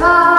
Oh.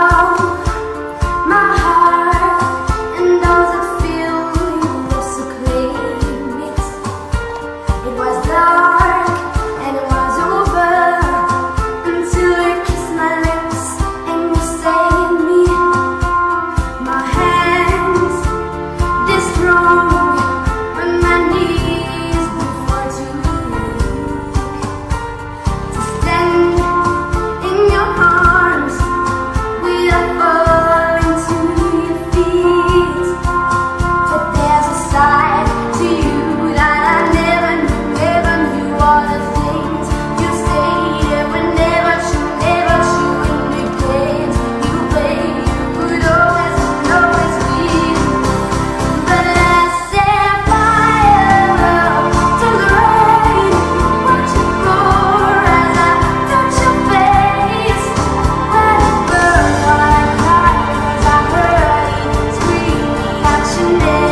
Lord.